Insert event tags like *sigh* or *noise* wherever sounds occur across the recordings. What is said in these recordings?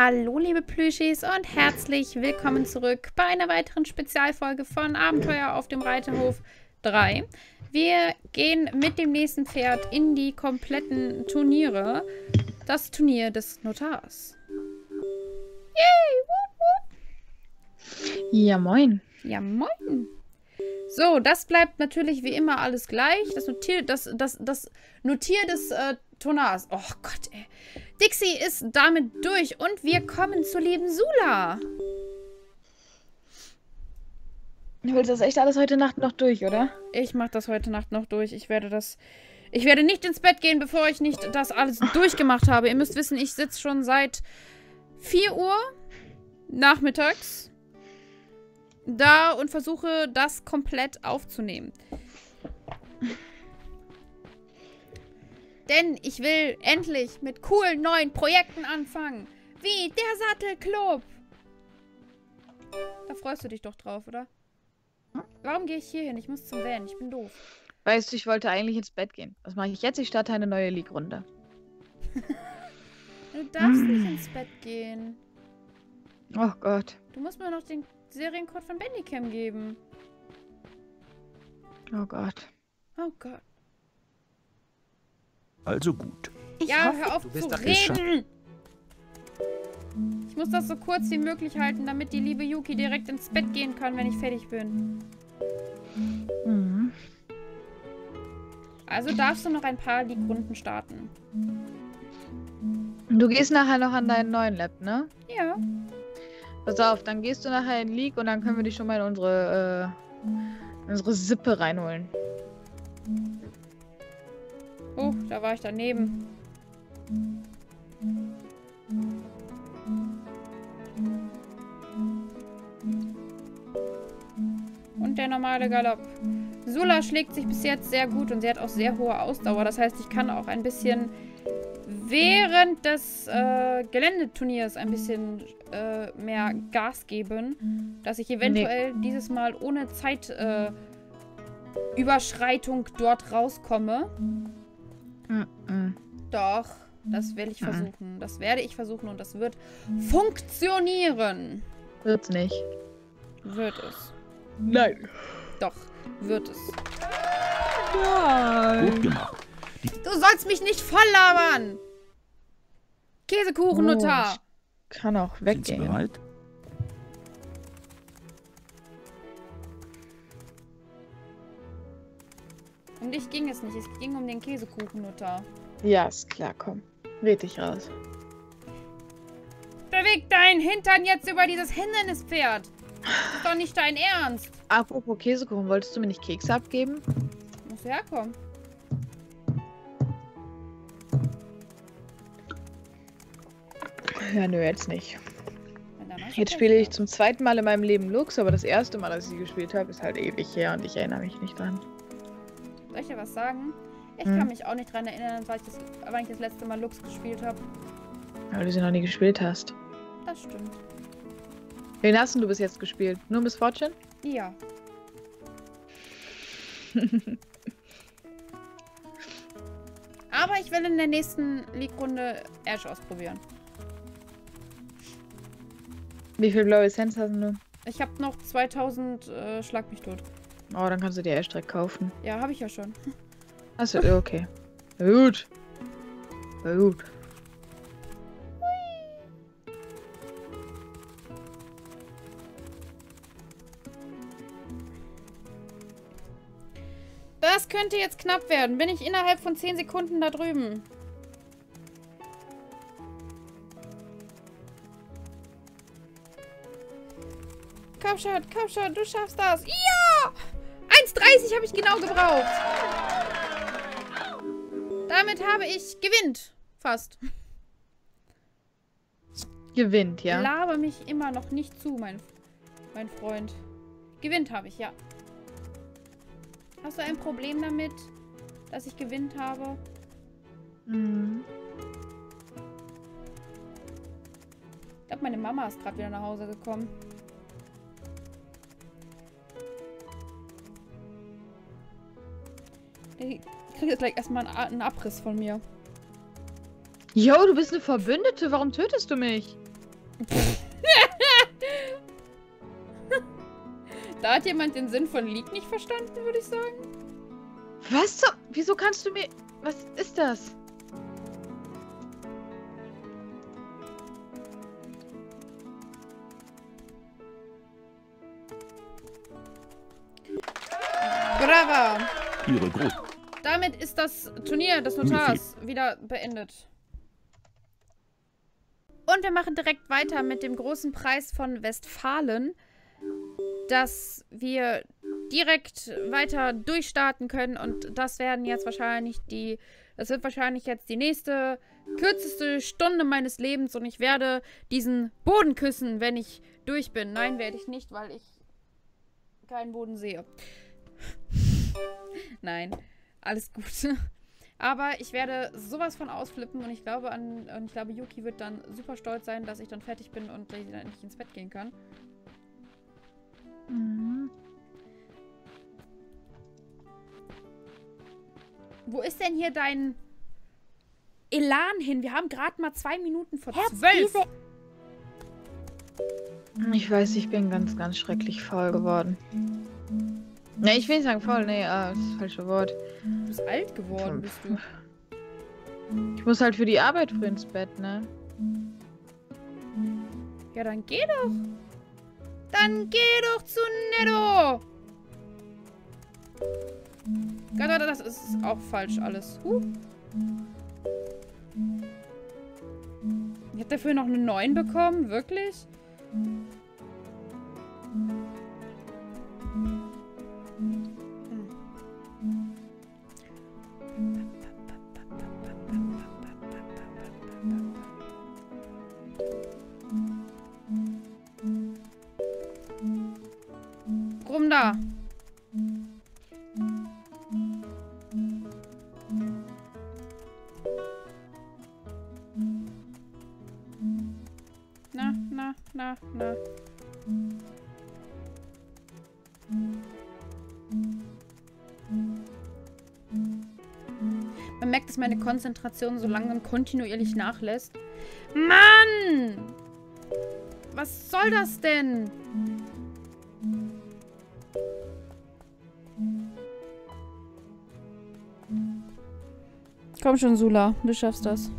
Hallo liebe Plüschis und herzlich willkommen zurück bei einer weiteren Spezialfolge von Abenteuer auf dem Reiterhof 3. Wir gehen mit dem nächsten Pferd in die kompletten Turniere. Das Turnier des Notars. Yay! Wup, wup. Ja, moin. Ja, moin. So, das bleibt natürlich wie immer alles gleich. Das Notier, das, das, das Notier des äh, Tonars. Oh Gott, ey. Dixie ist damit durch und wir kommen zur lieben Sula. Du willst das echt alles heute Nacht noch durch, oder? Ich mach das heute Nacht noch durch. Ich werde das. Ich werde nicht ins Bett gehen, bevor ich nicht das alles durchgemacht habe. Ihr müsst wissen, ich sitze schon seit 4 Uhr nachmittags da und versuche das komplett aufzunehmen. Denn ich will endlich mit coolen neuen Projekten anfangen. Wie der Sattelclub. Da freust du dich doch drauf, oder? Warum gehe ich hier hin? Ich muss zum Van. Ich bin doof. Weißt du, ich wollte eigentlich ins Bett gehen. Was mache ich jetzt? Ich starte eine neue League-Runde. du darfst nicht ins Bett gehen. Oh Gott. Du musst mir noch den Seriencode von Bandicam geben. Oh Gott. Oh Gott. Also gut. Ich ja, hoffe, hör auf zu reden! Ich muss das so kurz wie möglich halten, damit die liebe Yuki direkt ins Bett gehen kann, wenn ich fertig bin. Mhm. Also darfst du noch ein paar die Runden starten. Du gehst nachher noch an deinen neuen Lab, ne? Ja. Pass auf, dann gehst du nachher in League und dann können wir dich schon mal in unsere, äh, unsere Sippe reinholen. Oh, da war ich daneben. Und der normale Galopp. Sula schlägt sich bis jetzt sehr gut und sie hat auch sehr hohe Ausdauer. Das heißt, ich kann auch ein bisschen während des äh, Geländeturniers ein bisschen äh, mehr Gas geben, dass ich eventuell nee. dieses Mal ohne Zeitüberschreitung äh, dort rauskomme. Mm -mm. Doch, das will ich versuchen. Das werde ich versuchen und das wird funktionieren. Wird's nicht. Wird es. Nein. Doch, wird es. Nein. Gut gemacht. Du sollst mich nicht voll labern! Käsekuchen, oh, Notar! kann auch weggehen. Sind Sie bereit? Um dich ging es nicht. Es ging um den Käsekuchen-Notar. Ja, ist klar, komm. Red dich raus. Beweg deinen Hintern jetzt über dieses Hindernispferd. Das ist doch nicht dein Ernst. Apropos Käsekuchen, wolltest du mir nicht Kekse abgeben? Muss herkommen. Ja, nö, jetzt nicht. Jetzt spiele ich zum zweiten Mal in meinem Leben Lux, aber das erste Mal, dass ich sie gespielt habe, ist halt ewig her und ich erinnere mich nicht dran. Ich dir was sagen? Ich hm. kann mich auch nicht dran erinnern, weil ich das, wann ich das letzte Mal Lux gespielt habe. Weil du sie noch nie gespielt hast. Das stimmt. Wen hast du bis jetzt gespielt? Nur Miss Fortune? Ja. *laughs* Aber ich will in der nächsten League-Runde Ash ausprobieren. Wie viel blaue Essenz hast du? Ich habe noch 2000 äh, Schlag mich tot. Oh, dann kannst du dir direkt kaufen. Ja, habe ich ja schon. Achso, okay. Na gut. Na gut. Das könnte jetzt knapp werden. Bin ich innerhalb von 10 Sekunden da drüben. Komm schon, komm schon, du schaffst das. Ja! 1,30 habe ich genau gebraucht. Damit habe ich gewinnt. Fast. Gewinnt, ja. Laber mich immer noch nicht zu, mein, mein Freund. Gewinnt habe ich, ja. Hast du ein Problem damit, dass ich gewinnt habe? Mhm. Ich glaube, meine Mama ist gerade wieder nach Hause gekommen. Ich kriege jetzt gleich erstmal einen, einen Abriss von mir. Jo, du bist eine Verbündete. Warum tötest du mich? *laughs* da hat jemand den Sinn von League nicht verstanden, würde ich sagen. Was? So? Wieso kannst du mir... Was ist das? Brava! Ihre Groß. Damit ist das Turnier des Notars wieder beendet. Und wir machen direkt weiter mit dem großen Preis von Westfalen, dass wir direkt weiter durchstarten können. Und das werden jetzt wahrscheinlich die, das wird wahrscheinlich jetzt die nächste kürzeste Stunde meines Lebens und ich werde diesen Boden küssen, wenn ich durch bin. Nein, werde ich nicht, weil ich keinen Boden sehe. *laughs* Nein, alles gut. *laughs* Aber ich werde sowas von ausflippen und ich glaube an und ich glaube Yuki wird dann super stolz sein, dass ich dann fertig bin und dann endlich ins Bett gehen kann. Mhm. Wo ist denn hier dein Elan hin? Wir haben gerade mal zwei Minuten vor Herz, zwölf. Ich weiß, ich bin ganz, ganz schrecklich faul geworden. Ne, ich will nicht sagen faul, nee, ah, das ist das falsche Wort. Du bist alt geworden, bist du. Ich muss halt für die Arbeit früh ins Bett, ne? Ja, dann geh doch. Dann geh doch zu Netto. Gott, das ist auch falsch alles. Huh. Ich hab dafür noch eine 9 bekommen? Wirklich? Konzentration so langsam kontinuierlich nachlässt. Mann! Was soll das denn? Komm schon, Sula. Du schaffst das.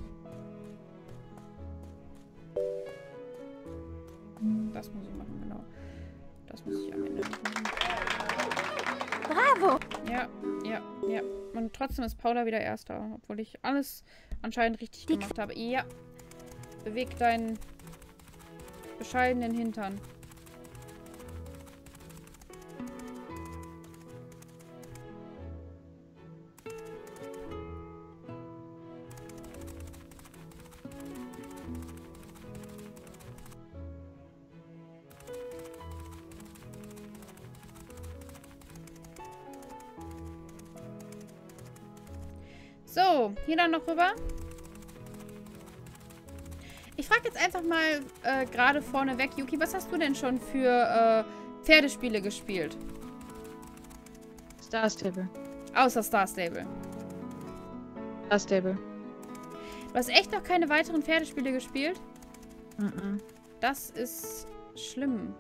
Trotzdem ist Paula wieder Erster. Obwohl ich alles anscheinend richtig Dick. gemacht habe. Ja. Beweg deinen bescheidenen Hintern. Noch rüber. Ich frage jetzt einfach mal äh, gerade vorneweg, Yuki, was hast du denn schon für äh, Pferdespiele gespielt? Star Stable. Außer Star Stable. Star Stable. Du hast echt noch keine weiteren Pferdespiele gespielt? Mhm. Das ist schlimm.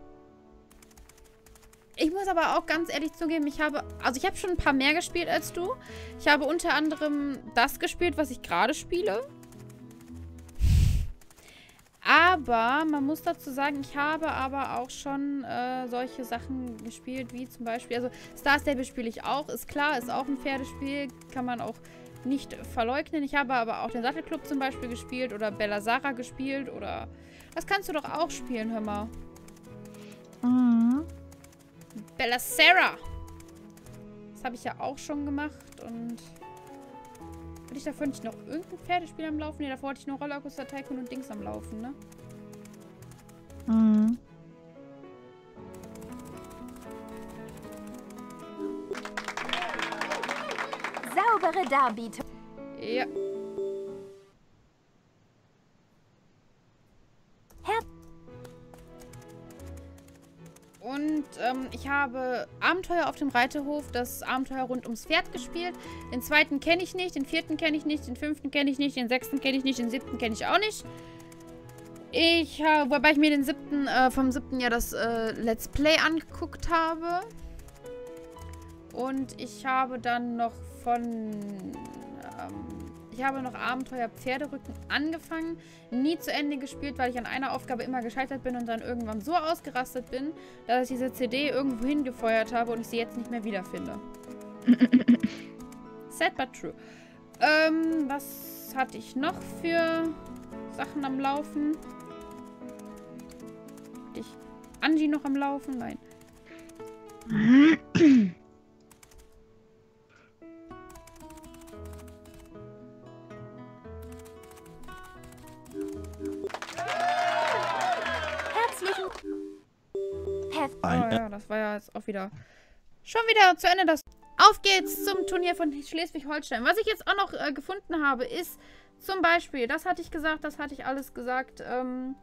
Ich muss aber auch ganz ehrlich zugeben, ich habe, also ich habe schon ein paar mehr gespielt als du. Ich habe unter anderem das gespielt, was ich gerade spiele. Aber man muss dazu sagen, ich habe aber auch schon äh, solche Sachen gespielt, wie zum Beispiel, also Star Stable spiele ich auch, ist klar, ist auch ein Pferdespiel, kann man auch nicht verleugnen. Ich habe aber auch den Sattelclub zum Beispiel gespielt oder Bella Sarah gespielt oder... Das kannst du doch auch spielen, hör mal. Mhm. Bella Sarah. Das habe ich ja auch schon gemacht und... Hatte ich davor nicht noch irgendein Pferdespiel am Laufen? Ne, davor hatte ich nur Rollercoaster Tycoon und Dings am Laufen, ne? Mhm. Saubere Darbietung. Ja. Ähm, ich habe Abenteuer auf dem Reiterhof, das Abenteuer rund ums Pferd gespielt. Den zweiten kenne ich nicht, den vierten kenne ich nicht, den fünften kenne ich nicht, den sechsten kenne ich nicht, den siebten kenne ich auch nicht. Ich, äh, wobei ich mir den siebten, äh, vom siebten Jahr das äh, Let's Play angeguckt habe. Und ich habe dann noch von, ähm, ich habe noch Abenteuer Pferderücken angefangen, nie zu Ende gespielt, weil ich an einer Aufgabe immer gescheitert bin und dann irgendwann so ausgerastet bin, dass ich diese CD irgendwo hingefeuert habe und ich sie jetzt nicht mehr wiederfinde. *laughs* Sad but true. Ähm, was hatte ich noch für Sachen am Laufen? Hatte ich Angie noch am Laufen? Nein. *clears throat* Hef Oh ja, das war ja jetzt auch wieder schon wieder zu Ende. Das Auf geht's zum Turnier von Schleswig-Holstein. Was ich jetzt auch noch äh, gefunden habe, ist zum Beispiel, das hatte ich gesagt, das hatte ich alles gesagt, ähm,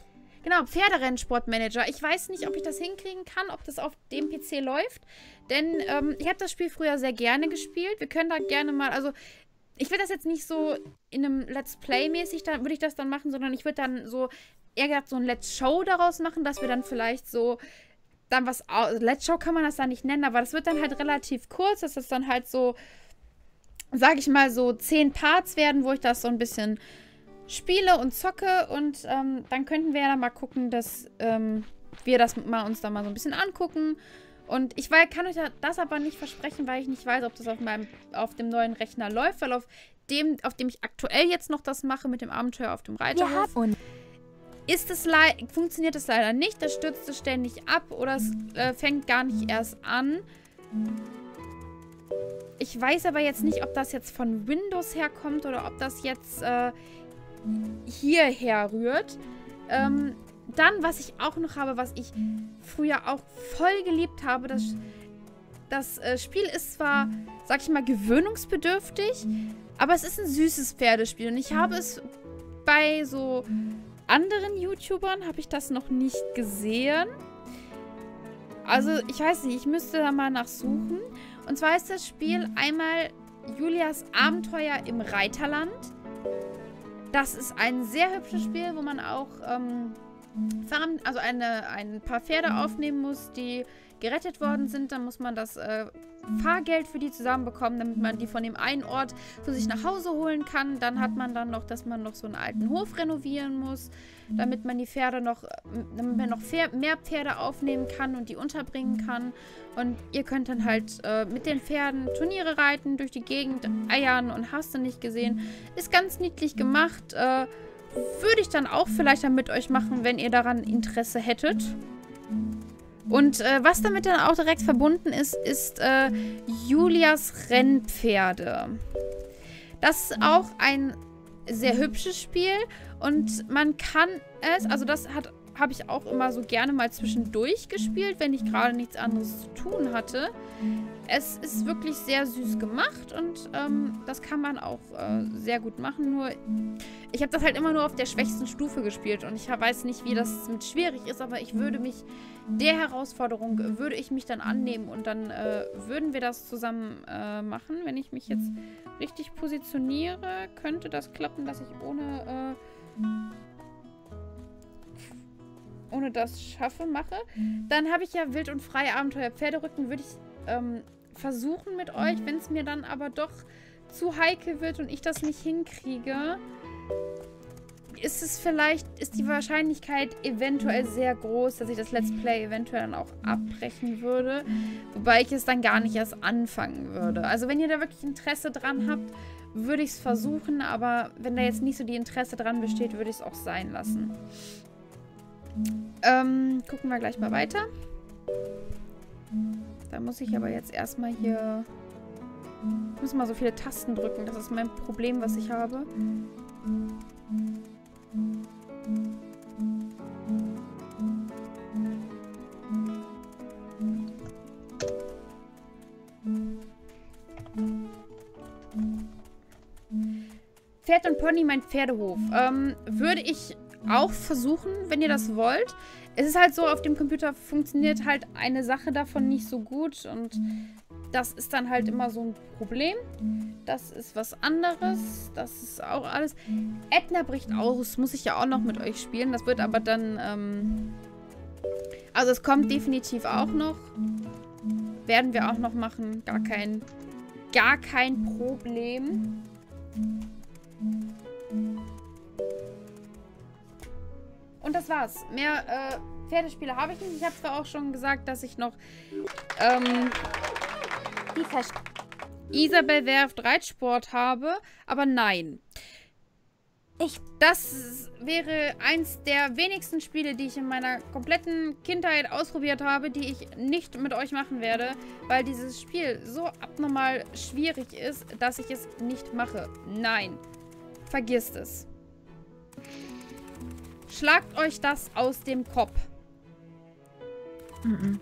genau, Pferderennsportmanager. Ich weiß nicht, ob ich das hinkriegen kann, ob das auf dem PC läuft, denn ähm, ich habe das Spiel früher sehr gerne gespielt. Wir können da gerne mal, also ich will das jetzt nicht so in einem Let's Play mäßig, da würde ich das dann machen, sondern ich würde dann so eher gesagt so ein Let's Show daraus machen, dass wir dann vielleicht so dann was au- Let's Show kann man das dann nicht nennen, aber das wird dann halt relativ kurz, dass das dann halt so sage ich mal so zehn Parts werden, wo ich das so ein bisschen spiele und zocke und ähm, dann könnten wir ja dann mal gucken, dass ähm, wir das mal uns da mal so ein bisschen angucken. Und ich weil, kann euch ja das aber nicht versprechen, weil ich nicht weiß, ob das auf meinem auf dem neuen Rechner läuft, weil auf dem, auf dem ich aktuell jetzt noch das mache mit dem Abenteuer auf dem Reiterhof, haben und ist es funktioniert es leider nicht. Das stürzt es ständig ab oder es äh, fängt gar nicht erst an. Ich weiß aber jetzt nicht, ob das jetzt von Windows herkommt oder ob das jetzt äh, hierher rührt. Ähm, dann, was ich auch noch habe, was ich früher auch voll geliebt habe, das, das äh, Spiel ist zwar, sag ich mal, gewöhnungsbedürftig, aber es ist ein süßes Pferdespiel und ich habe es bei so anderen YouTubern habe ich das noch nicht gesehen. Also, ich weiß nicht, ich müsste da mal nachsuchen. Und zwar ist das Spiel einmal Julias Abenteuer im Reiterland. Das ist ein sehr hübsches Spiel, wo man auch ähm, Farm, also eine, ein paar Pferde aufnehmen muss, die gerettet worden sind. Dann muss man das äh, Fahrgeld für die zusammenbekommen, damit man die von dem einen Ort für sich nach Hause holen kann. Dann hat man dann noch, dass man noch so einen alten Hof renovieren muss, damit man die Pferde noch, damit man noch mehr Pferde aufnehmen kann und die unterbringen kann. Und ihr könnt dann halt äh, mit den Pferden Turniere reiten, durch die Gegend eiern und hast du nicht gesehen. Ist ganz niedlich gemacht. Äh, würde ich dann auch vielleicht dann mit euch machen, wenn ihr daran Interesse hättet. Und äh, was damit dann auch direkt verbunden ist, ist äh, Julias Rennpferde. Das ist auch ein sehr hübsches Spiel und man kann es, also das hat habe ich auch immer so gerne mal zwischendurch gespielt, wenn ich gerade nichts anderes zu tun hatte. Es ist wirklich sehr süß gemacht und ähm, das kann man auch äh, sehr gut machen. Nur ich habe das halt immer nur auf der schwächsten Stufe gespielt und ich weiß nicht, wie das mit schwierig ist, aber ich würde mich der Herausforderung würde ich mich dann annehmen und dann äh, würden wir das zusammen äh, machen. Wenn ich mich jetzt richtig positioniere, könnte das klappen, dass ich ohne äh, ohne das schaffe, mache. Dann habe ich ja Wild und Freie Abenteuer Pferderücken, würde ich ähm, versuchen mit euch. Wenn es mir dann aber doch zu heikel wird und ich das nicht hinkriege, ist es vielleicht, ist die Wahrscheinlichkeit eventuell sehr groß, dass ich das Let's Play eventuell dann auch abbrechen würde. Wobei ich es dann gar nicht erst anfangen würde. Also wenn ihr da wirklich Interesse dran habt, würde ich es versuchen. Aber wenn da jetzt nicht so die Interesse dran besteht, würde ich es auch sein lassen. Ähm, gucken wir gleich mal weiter. Da muss ich aber jetzt erstmal hier... Ich muss mal so viele Tasten drücken. Das ist mein Problem, was ich habe. Pferd und Pony, mein Pferdehof. Ähm, würde ich auch versuchen, wenn ihr das wollt. Es ist halt so, auf dem Computer funktioniert halt eine Sache davon nicht so gut und das ist dann halt immer so ein Problem. Das ist was anderes. Das ist auch alles. Edna bricht aus. Muss ich ja auch noch mit euch spielen. Das wird aber dann... Ähm also es kommt definitiv auch noch. Werden wir auch noch machen. Gar kein, gar kein Problem. Und das war's. Mehr äh, Pferdespiele habe ich nicht. Ich habe zwar auch schon gesagt, dass ich noch ähm, die Vers Isabel werft Reitsport habe, aber nein. Ich, das wäre eins der wenigsten Spiele, die ich in meiner kompletten Kindheit ausprobiert habe, die ich nicht mit euch machen werde, weil dieses Spiel so abnormal schwierig ist, dass ich es nicht mache. Nein. Vergisst es. Schlagt euch das aus dem Kopf. Mhm.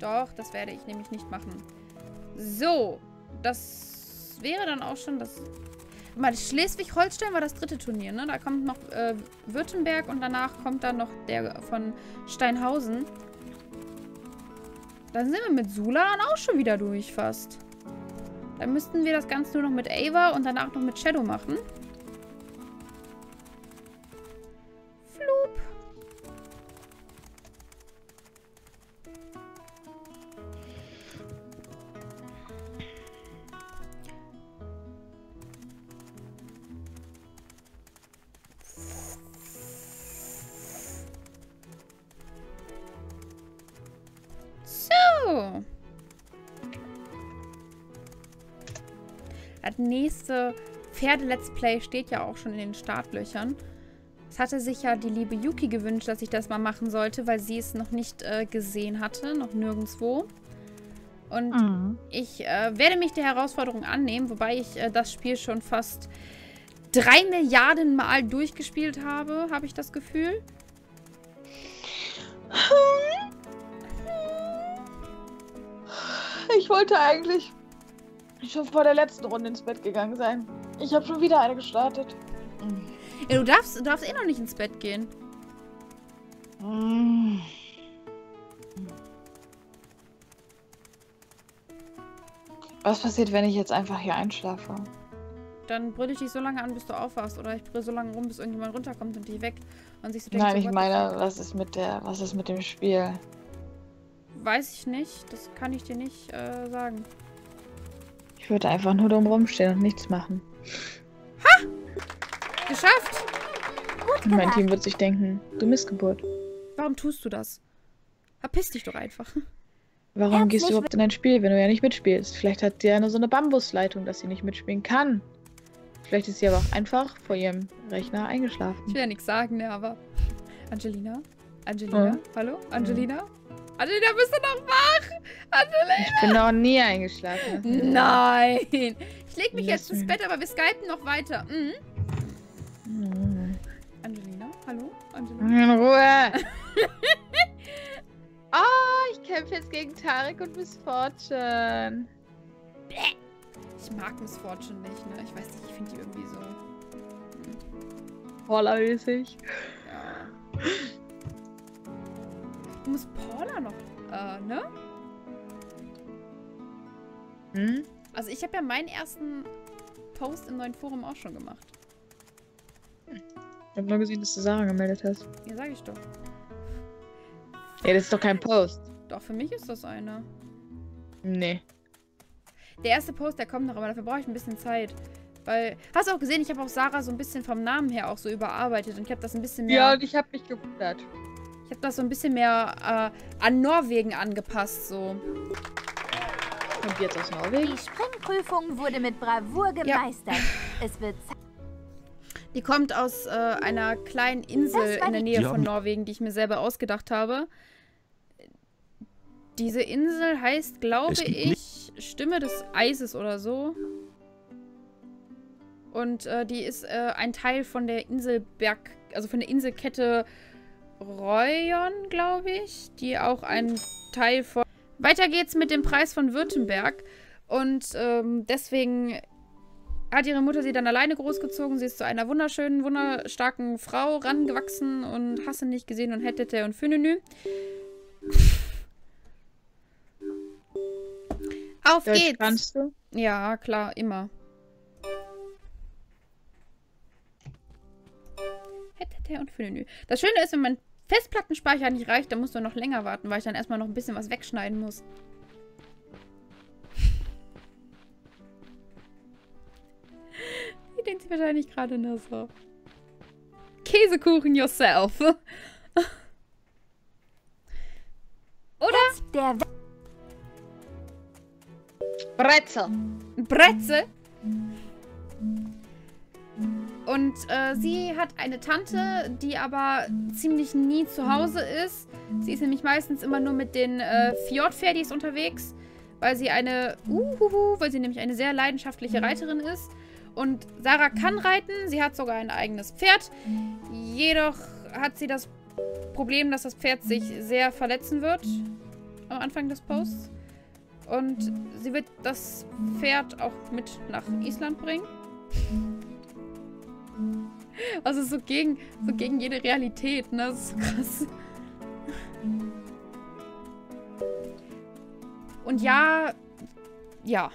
Doch, das werde ich nämlich nicht machen. So, das wäre dann auch schon das... Mal, Schleswig-Holstein war das dritte Turnier, ne? Da kommt noch äh, Württemberg und danach kommt dann noch der von Steinhausen. Dann sind wir mit Sulan auch schon wieder durch fast. Dann müssten wir das Ganze nur noch mit Ava und danach noch mit Shadow machen. Nächste Pferde-Let's Play steht ja auch schon in den Startlöchern. Es hatte sich ja die liebe Yuki gewünscht, dass ich das mal machen sollte, weil sie es noch nicht äh, gesehen hatte, noch nirgendwo. Und mhm. ich äh, werde mich der Herausforderung annehmen, wobei ich äh, das Spiel schon fast drei Milliarden Mal durchgespielt habe, habe ich das Gefühl. Ich wollte eigentlich schon vor der letzten Runde ins Bett gegangen sein. Ich habe schon wieder eine gestartet. Ja, du darfst, du darfst eh noch nicht ins Bett gehen. Was passiert, wenn ich jetzt einfach hier einschlafe? Dann brülle ich dich so lange an, bis du aufwachst. Oder ich brülle so lange rum, bis irgendjemand runterkommt und dich weg. Und sich so denkt, Nein, so, ich meine, was ist mit der, was ist mit dem Spiel? Weiß ich nicht. Das kann ich dir nicht äh, sagen. Ich würde einfach nur dumm rumstehen und nichts machen. Ha! Geschafft! Gut mein Team wird sich denken, du Missgeburt. Warum tust du das? Verpiss dich doch einfach. Warum gehst du überhaupt in ein Spiel, wenn du ja nicht mitspielst? Vielleicht hat sie ja nur so eine Bambusleitung, dass sie nicht mitspielen kann. Vielleicht ist sie aber auch einfach vor ihrem Rechner eingeschlafen. Ich will ja nichts sagen, ne, aber... Angelina? Angelina? Ja. Hallo? Angelina? Ja. Angelina, bist du noch wach? Angelina! Ich bin noch nie eingeschlafen. Nein! Ich leg mich jetzt ins Bett, aber wir skypen noch weiter. Mhm. Mhm. Angelina, hallo? Angelina. In Ruhe! oh, *laughs* ich kämpfe jetzt gegen Tarek und Miss Fortune. Ich mag Miss Fortune nicht, ne? Ich weiß nicht, ich finde die irgendwie so... Horrormäßig. Ja. Musst Paula noch, äh, ne? Hm? Also ich habe ja meinen ersten Post im neuen Forum auch schon gemacht. Ich habe nur gesehen, dass du Sarah gemeldet hast. Ja, sag ich doch. Ja, das ist doch kein Post. Doch, für mich ist das einer. Nee. Der erste Post, der kommt noch, aber dafür brauche ich ein bisschen Zeit. Weil, hast du auch gesehen, ich habe auch Sarah so ein bisschen vom Namen her auch so überarbeitet und ich habe das ein bisschen mehr... Ja, und ich habe mich gewundert. Ich habe das so ein bisschen mehr äh, an Norwegen angepasst, so. Und jetzt aus Norwegen? Die Springprüfung wurde mit Bravour gemeistert. Ja. Es wird Die kommt aus äh, einer kleinen Insel in der Nähe von Norwegen, die ich mir selber ausgedacht habe. Diese Insel heißt, glaube ich, Stimme des Eises oder so. Und äh, die ist äh, ein Teil von der Inselberg, also von der Inselkette Royon, glaube ich, die auch ein Teil von... Weiter geht's mit dem Preis von Württemberg. Und ähm, deswegen hat ihre Mutter sie dann alleine großgezogen. Sie ist zu einer wunderschönen, wunderstarken Frau rangewachsen und hasse nicht gesehen und hättete und Fünenü. Auf Deutsch geht's. kannst du? Ja, klar, immer. Hätte und Menü. Das Schöne ist, wenn mein Festplattenspeicher nicht reicht, dann musst du noch länger warten, weil ich dann erstmal noch ein bisschen was wegschneiden muss. *laughs* Die denkt sich wahrscheinlich gerade nur so. Käsekuchen yourself. *laughs* Oder Der Brezel. Bretzel. Und äh, sie hat eine Tante, die aber ziemlich nie zu Hause ist. Sie ist nämlich meistens immer nur mit den äh, Fjordpferdis unterwegs, weil sie eine, uhuhu, weil sie nämlich eine sehr leidenschaftliche Reiterin ist. Und Sarah kann reiten, sie hat sogar ein eigenes Pferd. Jedoch hat sie das Problem, dass das Pferd sich sehr verletzen wird am Anfang des Posts. Und sie wird das Pferd auch mit nach Island bringen. Also so gegen, so gegen jede Realität, ne? Das ist so krass. Und ja, ja.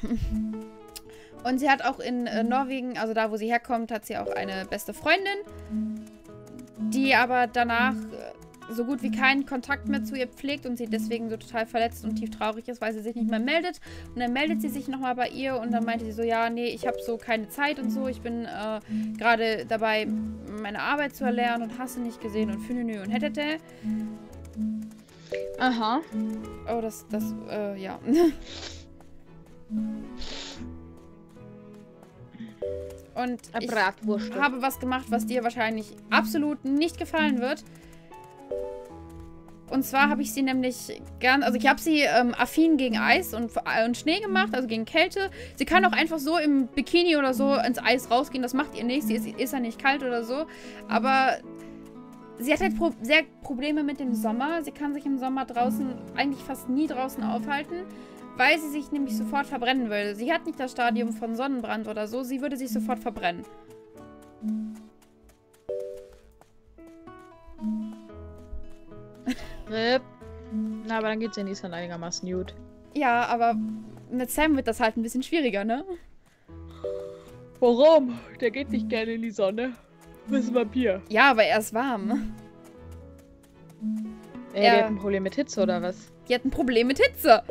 Und sie hat auch in äh, Norwegen, also da, wo sie herkommt, hat sie auch eine beste Freundin, die aber danach äh, so gut wie keinen Kontakt mehr zu ihr pflegt und sie deswegen so total verletzt und tief traurig ist, weil sie sich nicht mehr meldet. Und dann meldet sie sich nochmal bei ihr und dann meinte sie so, ja, nee, ich habe so keine Zeit und so. Ich bin äh, gerade dabei, meine Arbeit zu erlernen und hasse nicht gesehen und Fünenü und hättete. Aha. Oh, das, das, äh, ja. Und ich habe was gemacht, was dir wahrscheinlich absolut nicht gefallen wird. Und zwar habe ich sie nämlich gern, also ich habe sie ähm, affin gegen Eis und, äh, und Schnee gemacht, also gegen Kälte. Sie kann auch einfach so im Bikini oder so ins Eis rausgehen, das macht ihr nichts, sie ist, ist ja nicht kalt oder so. Aber sie hat halt Pro sehr Probleme mit dem Sommer. Sie kann sich im Sommer draußen eigentlich fast nie draußen aufhalten, weil sie sich nämlich sofort verbrennen würde. Sie hat nicht das Stadium von Sonnenbrand oder so, sie würde sich sofort verbrennen. Rip. Na, aber dann geht's in Island einigermaßen gut. Ja, aber mit Sam wird das halt ein bisschen schwieriger, ne? Warum? Der geht nicht gerne in die Sonne. Das ist ein Vampir. Ja, aber er ist warm. Ja. die hat ein Problem mit Hitze oder was? Die hat ein Problem mit Hitze.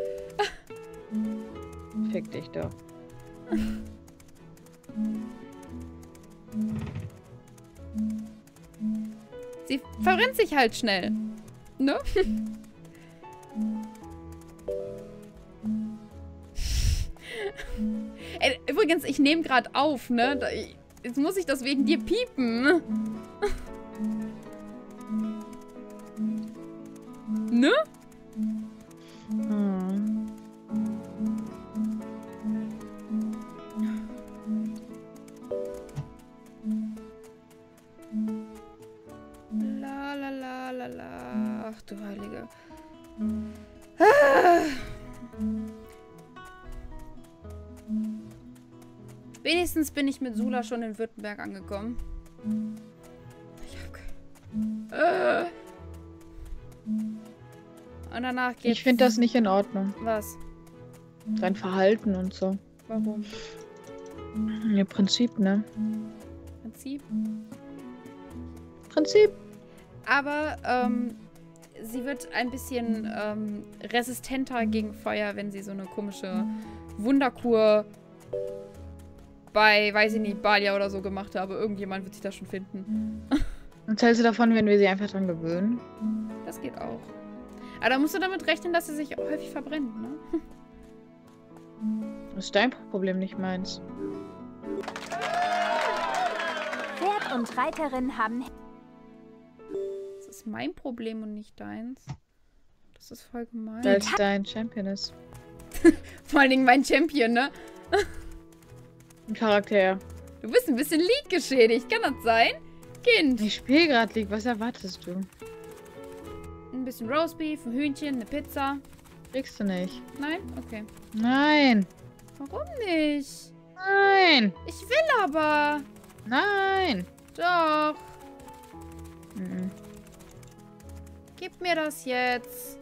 Fick dich doch. Sie verbrennt sich halt schnell. Ne? *laughs* Ey, übrigens, ich nehme gerade auf, ne? Jetzt muss ich das wegen dir piepen. *laughs* Ne? Wenigstens bin ich mit Sula schon in Württemberg angekommen. Ich hab äh. Und danach geht's. Ich finde das nicht in Ordnung. Was? Dein Verhalten und so. Warum? Ihr Prinzip, ne? Prinzip? Prinzip. Aber ähm, sie wird ein bisschen ähm, resistenter gegen Feuer, wenn sie so eine komische Wunderkur bei, weiß ich nicht, Balia oder so gemacht habe. Irgendjemand wird sich das schon finden. *laughs* Was hältst du davon, wenn wir sie einfach dran gewöhnen? Das geht auch. Aber da musst du damit rechnen, dass sie sich häufig verbrennt, ne? *laughs* Das ist dein Problem, nicht meins. Pferd und Reiterin haben Das ist mein Problem und nicht deins. Das ist voll gemein. Weil es dein Champion ist. *laughs* Vor allen Dingen mein Champion, ne? Charakter. Du bist ein bisschen League geschädigt, kann das sein? Kind. Ich spiele gerade League. Was erwartest du? Ein bisschen Roastbeef, ein Hühnchen, eine Pizza. Kriegst du nicht. Nein? Okay. Nein. Warum nicht? Nein. Ich will aber. Nein. Doch. Mhm. Gib mir das jetzt.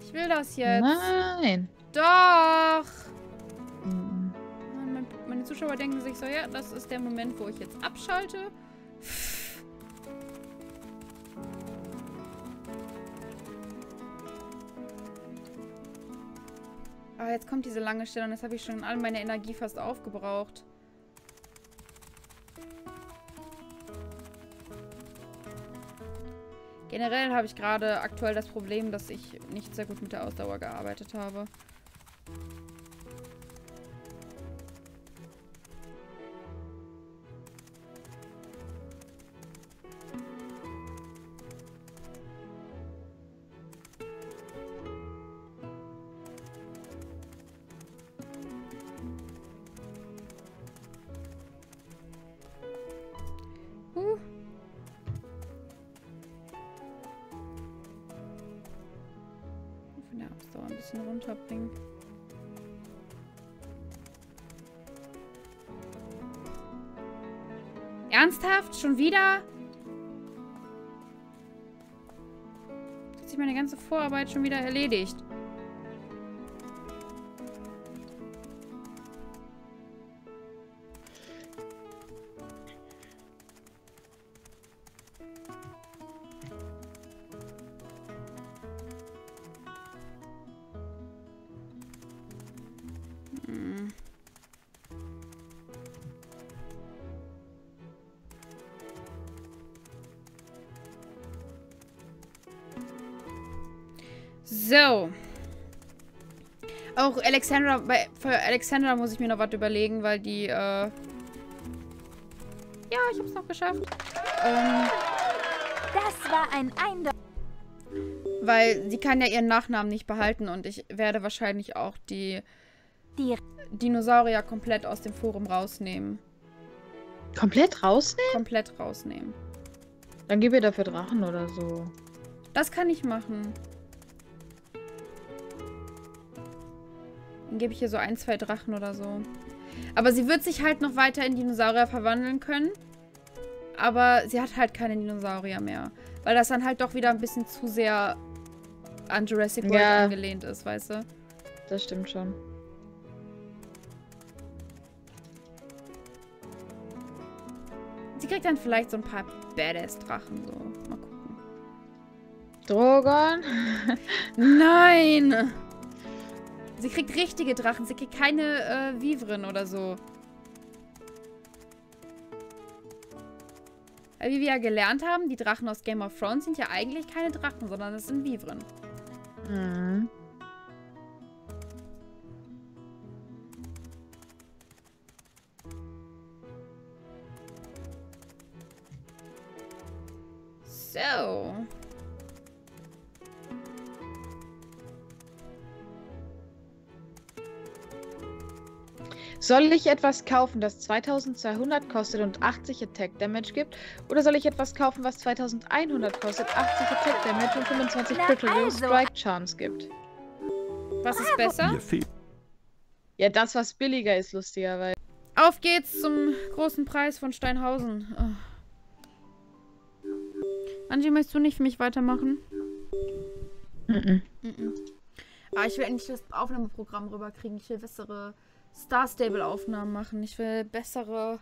Ich will das jetzt. Nein. Doch! Meine Zuschauer denken sich so, ja, das ist der Moment, wo ich jetzt abschalte. Ah, jetzt kommt diese lange Stelle und jetzt habe ich schon all meine Energie fast aufgebraucht. Generell habe ich gerade aktuell das Problem, dass ich nicht sehr gut mit der Ausdauer gearbeitet habe. Vorarbeit schon wieder erledigt. So. Auch Alexandra, bei, für Alexandra muss ich mir noch was überlegen, weil die, äh... Ja, ich hab's noch geschafft. Ähm... Das war ein Eindruck. Weil sie kann ja ihren Nachnamen nicht behalten und ich werde wahrscheinlich auch die, die Dinosaurier komplett aus dem Forum rausnehmen. Komplett rausnehmen? Komplett rausnehmen. Dann gib ihr dafür Drachen oder so. Das kann ich machen. Dann gebe ich hier so ein, zwei Drachen oder so. Aber sie wird sich halt noch weiter in Dinosaurier verwandeln können. Aber sie hat halt keine Dinosaurier mehr. Weil das dann halt doch wieder ein bisschen zu sehr an Jurassic World ja. angelehnt ist, weißt du? Das stimmt schon. Sie kriegt dann vielleicht so ein paar Badass-Drachen, so. Mal gucken. Drogon? *laughs* Nein! Sie kriegt richtige Drachen. Sie kriegt keine äh, Vivren oder so. Wie wir ja gelernt haben, die Drachen aus Game of Thrones sind ja eigentlich keine Drachen, sondern das sind Vivren. Mhm. Soll ich etwas kaufen, das 2200 kostet und 80 Attack Damage gibt? Oder soll ich etwas kaufen, was 2100 kostet, 80 Attack Damage und 25 Critical also. Strike Chance gibt? Was ist besser? Ja, das, was billiger ist, lustigerweise. Auf geht's zum großen Preis von Steinhausen. Oh. Angie, möchtest du nicht für mich weitermachen? Mhm. Mhm. Ah, ich will endlich das Aufnahmeprogramm rüberkriegen. Ich will bessere Star Stable Aufnahmen machen. Ich will bessere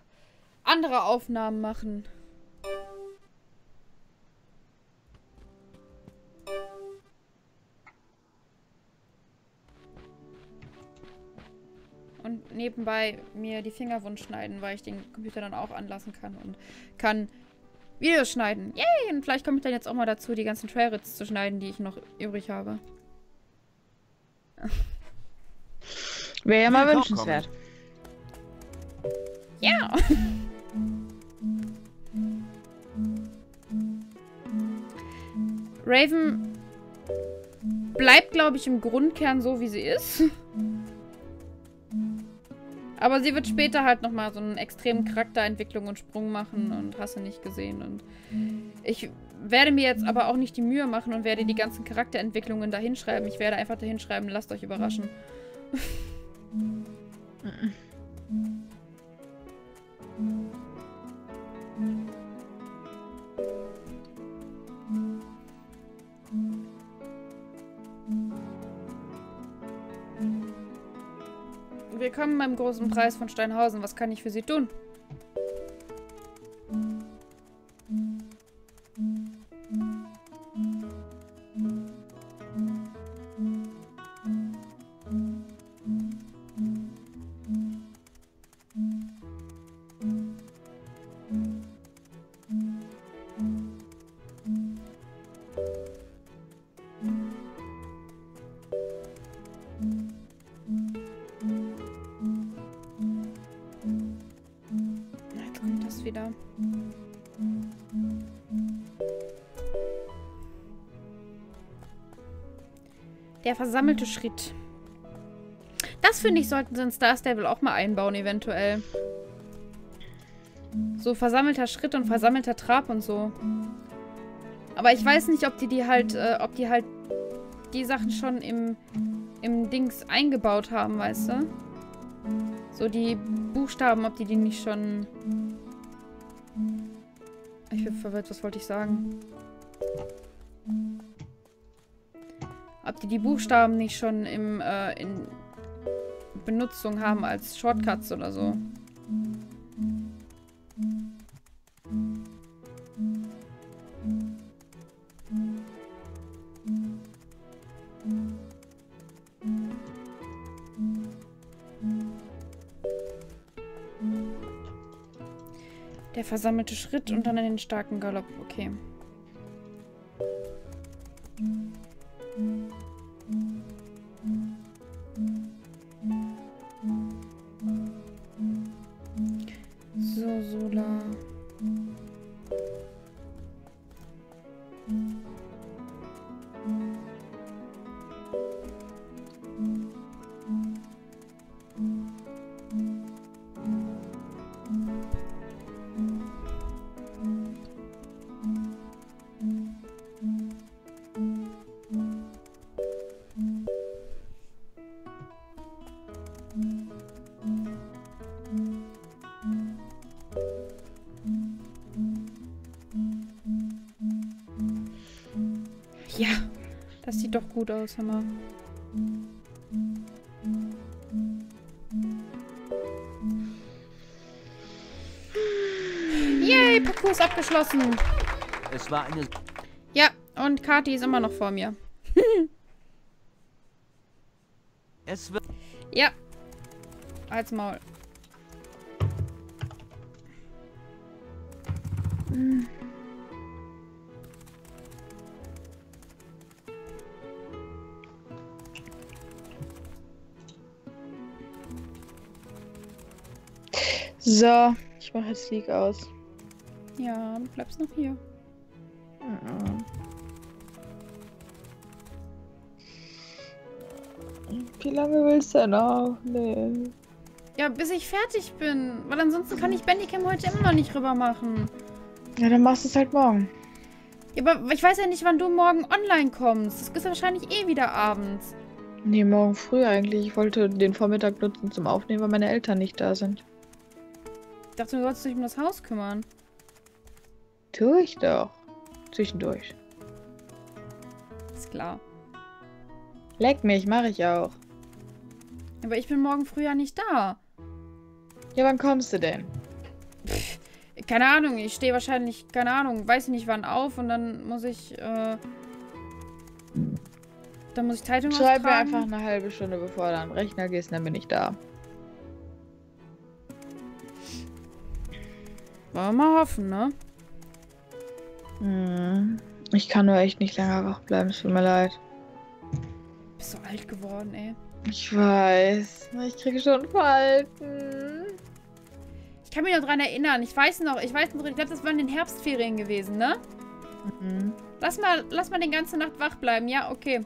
andere Aufnahmen machen. Und nebenbei mir die Finger schneiden, weil ich den Computer dann auch anlassen kann und kann Videos schneiden. Yay! Und vielleicht komme ich dann jetzt auch mal dazu, die ganzen Trailrits zu schneiden, die ich noch übrig habe. Wäre ja mal wünschenswert. Ja. *laughs* Raven bleibt, glaube ich, im Grundkern so, wie sie ist. Aber sie wird später halt nochmal so einen extremen Charakterentwicklung und Sprung machen und hast du nicht gesehen. Und ich werde mir jetzt aber auch nicht die Mühe machen und werde die ganzen Charakterentwicklungen da hinschreiben. Ich werde einfach da hinschreiben, lasst euch überraschen. *laughs* Willkommen beim großen Preis von Steinhausen. Was kann ich für Sie tun? Versammelte Schritt. Das finde ich, sollten sie in Star Stable auch mal einbauen, eventuell. So versammelter Schritt und versammelter Trab und so. Aber ich weiß nicht, ob die die halt, äh, ob die halt die Sachen schon im, im Dings eingebaut haben, weißt du? So die Buchstaben, ob die die nicht schon... Ich bin verwirrt, was wollte ich sagen? Ob die die Buchstaben nicht schon im, äh, in Benutzung haben als Shortcuts oder so. Der versammelte Schritt und dann einen starken Galopp. Okay. Das sieht doch gut aus, Hammer. Yay, Parcours abgeschlossen. Es war eine Ja, und Kati ist immer noch vor mir. *laughs* es wird Ja. Als Maul. So, ich mache jetzt League aus. Ja, du bleibst noch hier. Wie lange willst du noch? Nee. Ja, bis ich fertig bin. Weil ansonsten kann ich Bandicam heute immer noch nicht rüber machen. Ja, dann machst du es halt morgen. Ja, aber ich weiß ja nicht, wann du morgen online kommst. Das ist ja wahrscheinlich eh wieder abends. Nee, morgen früh eigentlich. Ich wollte den Vormittag nutzen zum Aufnehmen, weil meine Eltern nicht da sind. Ich dachte, du sollst dich um das Haus kümmern. Tu ich doch. Zwischendurch. Ist klar. Leck mich, mache ich auch. Aber ich bin morgen früh ja nicht da. Ja, wann kommst du denn? Keine Ahnung, ich stehe wahrscheinlich, keine Ahnung, weiß ich nicht wann auf und dann muss ich, äh, dann muss ich Zeitung Schreib mir einfach eine halbe Stunde bevor du den Rechner gehst, dann bin ich da. Wollen wir mal hoffen, ne? Hm. Ich kann nur echt nicht länger wach bleiben, es tut mir leid. Bist so alt geworden, ey. Ich weiß. Ich kriege schon Falten. Ich kann mich noch dran erinnern. Ich weiß noch, ich weiß noch, ich glaube, das waren in den Herbstferien gewesen, ne? Mhm. Lass mal, lass mal die ganze Nacht wach bleiben. Ja, okay.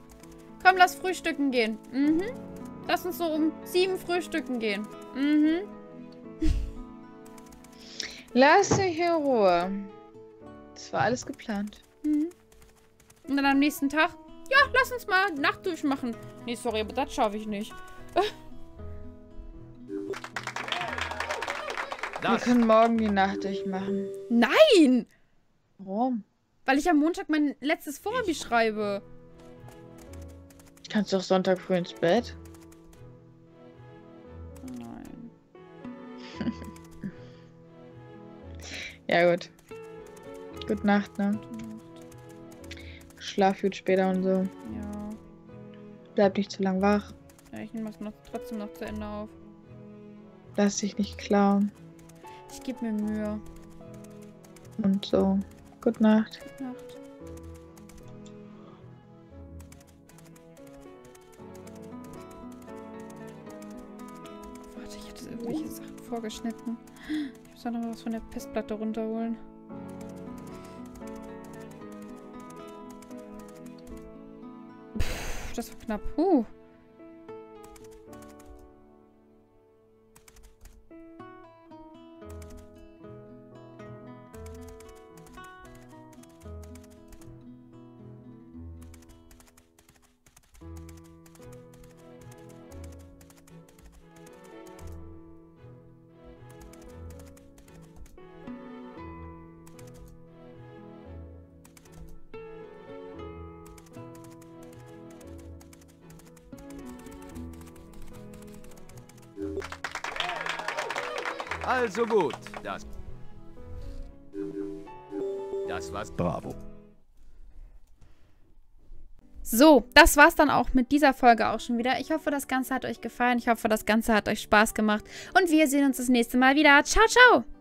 Komm, lass frühstücken gehen. Mhm. Lass uns so um sieben frühstücken gehen. Mhm. Lass dich in Ruhe. Das war alles geplant. mhm. Und dann am nächsten Tag, ja, lass uns mal Nacht durchmachen. Nee, sorry, aber das schaffe ich nicht. Wir können morgen die Nacht durchmachen. Nein! Warum? Weil ich am Montag mein letztes Vorhabi schreibe. Kannst doch Sonntag früh ins Bett. Nein. *laughs* Ja, gut. Gute Nacht, ne? Gute Nacht. Schlaf gut später und so. Ja. Bleib nicht zu lang wach. ja ich nehme es noch, trotzdem noch zu Ende auf. Lass dich nicht klauen. Ich gebe mir Mühe. Und so. Gute Nacht. Gute Nacht. Vorgeschnitten. Ich muss auch noch was von der Festplatte runterholen. Pff, das war knapp. Uh. Also gut, das. Das war's. Bravo. So, das war's dann auch mit dieser Folge auch schon wieder. Ich hoffe, das Ganze hat euch gefallen. Ich hoffe, das Ganze hat euch Spaß gemacht. Und wir sehen uns das nächste Mal wieder. Ciao, ciao!